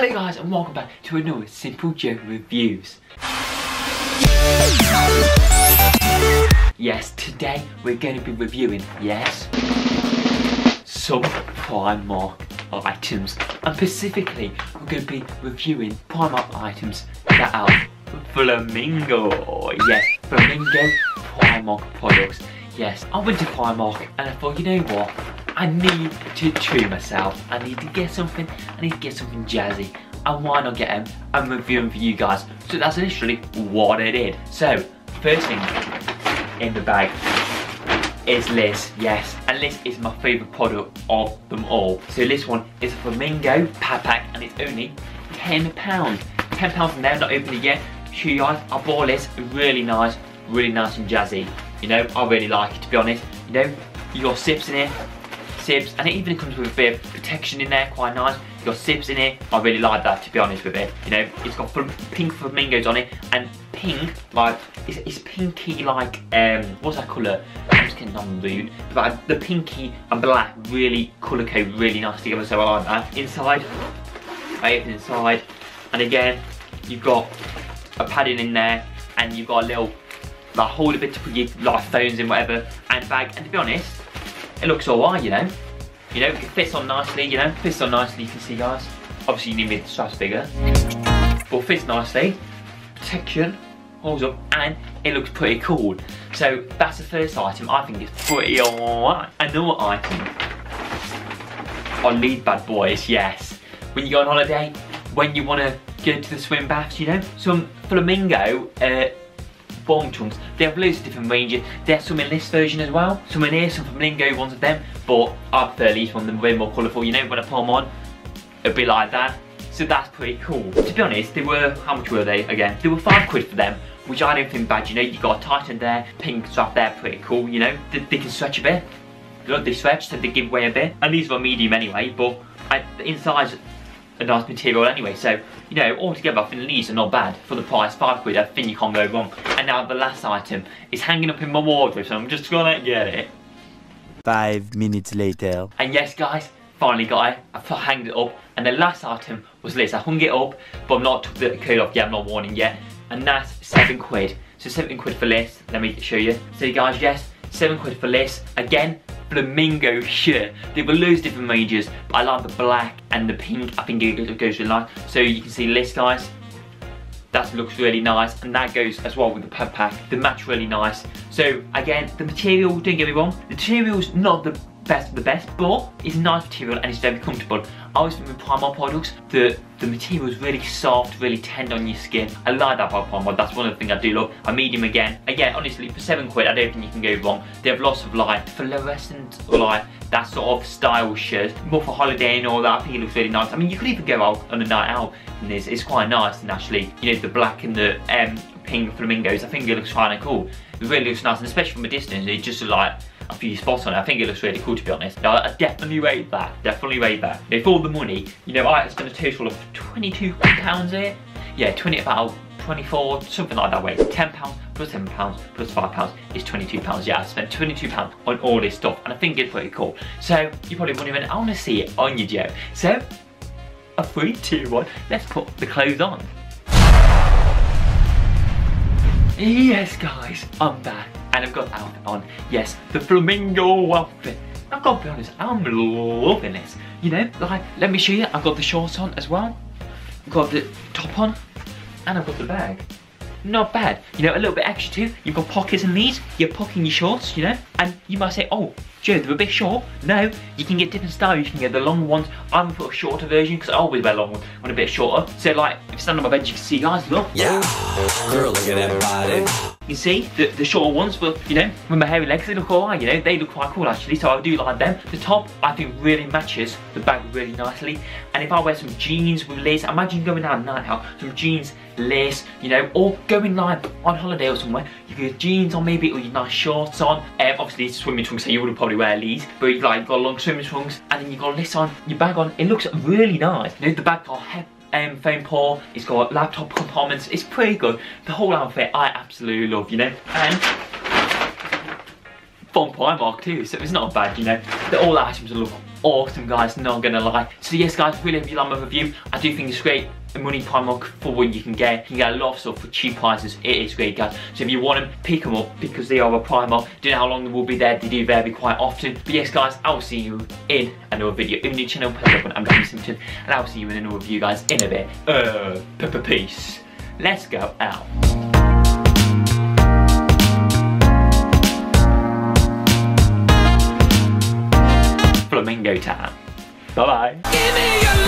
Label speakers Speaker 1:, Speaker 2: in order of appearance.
Speaker 1: Hello guys and welcome back to another Simple Joe Reviews. Yes, today we're going to be reviewing, yes, some Primark items. And specifically, we're going to be reviewing Primark items that are Flamingo. Yes, Flamingo Primark products. Yes, I went to Primark and I thought, you know what? I need to treat myself. I need to get something, I need to get something jazzy. And why not get them and review them for you guys? So that's literally what I did. So, first thing in the bag is Liz, yes. And Liz is my favourite product of them all. So this one is a Flamingo pack and it's only £10. £10 from there, not opened it yet. Show you guys, I bought this, really nice, really nice and jazzy. You know, I really like it to be honest. You know, you got sips in here, sips, and it even comes with a bit of protection in there, quite nice. You got sips in it. I really like that to be honest with it. You know, it's got pink flamingos on it, and pink, like, it's, it's pinky like, um, what's that colour? I'm just getting on rude. But the pinky and black really colour code really nice together, so I like that. Inside, I open inside, and again, you've got a padding in there, and you've got a little like hold a bit to put your like phones in whatever and bag and to be honest it looks alright you know you know it fits on nicely you know fits on nicely you can see guys. Obviously you need the straps bigger. But fits nicely. Protection holds up and it looks pretty cool. So that's the first item. I think it's pretty alright. Another item. On lead bad boys yes. When you go on holiday when you want to go to the swim baths you know some flamingo uh, They have loads of different ranges. There's some in this version as well. Some in here, some from Lingo, ones of them. But I prefer these ones, they're way more colourful. You know, when I put them on, it'll be like that. So that's pretty cool. To be honest, they were, how much were they again? They were five quid for them, which I don't think bad, you know, you got a tighten there, pink strap there, pretty cool, you know. They, they can stretch a bit. Look, they stretch, so they give way a bit. And these were medium anyway, but I, the insides a nice material anyway. So, you know, altogether I think these are not bad for the price, five quid, I think you can't go wrong. And now the last item is hanging up in my wardrobe, so I'm just gonna get it.
Speaker 2: Five minutes later.
Speaker 1: And yes guys, finally got it, I hanged it up, and the last item was this. I hung it up, but I'm not took the code off yet, I'm not warning yet. And that's seven quid. So seven quid for this, let me show you. So guys, yes, seven quid for this. Again, flamingo shirt. There were loads of different ranges, but I like the black and the pink. I think it goes really nice. So you can see this, guys. That looks really nice, and that goes as well with the pad pack. The match really nice. So again, the material, don't get me wrong, the material's not the best of the best, but it's nice material and it's very comfortable. I always think with Primark products, the, the material is really soft, really tender on your skin. I like that about Primark, that's one of the things I do love. A medium again. Again, honestly, for seven quid, I don't think you can go wrong. They have lots of like fluorescent, light, that sort of style shirt. More for holiday and all that, I think it looks really nice. I mean, you could even go out on a night out in this. It's quite nice and actually, you know, the black and the um, pink flamingos, I think it looks kind of cool. It really looks nice, and especially from a distance, it just like a few spots on it. I think it looks really cool to be honest. Now, I definitely rate that, definitely rate that. If all the money, you know, I spent a total of 22 pounds here. Yeah, 20 about 24, something like that way. 10 pounds plus 10 pounds plus 5 pounds is 22 pounds. Yeah, I spent 22 pounds on all this stuff and I think it's pretty cool. So you probably wondering, I want to see it on your Joe. So a three, two, one, let's put the clothes on. Yes guys, I'm back and I've got the outfit on. Yes, the flamingo outfit. I've got to be honest, I'm loving this. You know, like, let me show you. I've got the shorts on as well. I've got the top on, and I've got the bag. Not bad. You know, a little bit extra too. You've got pockets in these. You're pocketing your shorts, you know. And you might say, oh, Joe, they're a bit short. No, you can get different styles. You can get the long ones. I'm gonna put a shorter version because I always wear long ones when a bit shorter. So like, if you stand on my bed, you can see, guys, look.
Speaker 3: Yeah, girl, look at that body.
Speaker 1: You see, the, the shorter ones, but you know, with my hairy legs, they look alright, you know, they look quite cool actually, so I do like them. The top, I think, really matches the bag really nicely. And if I wear some jeans with lace, imagine going out night out, some jeans, lace, you know, or going like on holiday or somewhere, you get jeans on maybe, or your nice shorts on. Um, obviously, it's swimming trunks, so you would probably wear these, but you like got long swimming trunks, and then you got this on, your bag on. It looks really nice. You know, the bag got um, phone pole, it's got laptop compartments, it's pretty good. The whole outfit I absolutely love, you know, and from Primark too, so it's not bad, you know. The, all items look awesome guys, not gonna lie. So yes guys, really hope you like my review. I do think it's great money Primark for what you can get. You can get a lot of stuff for cheap prices. It is great, guys. So if you want them, pick them up because they are a Primark. Don't know how long they will be there. They do vary quite often. But yes, guys, I will see you in another video. In the channel, I'm Danny Simpson, and I will see you in another review, guys, in a bit. Uh, peace. Let's go out. Flamingo time. Bye bye.